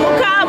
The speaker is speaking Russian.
Мука!